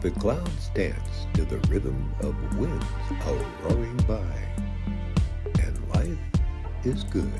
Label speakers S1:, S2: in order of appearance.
S1: The clouds dance to the rhythm of winds a roaring by, and life is good.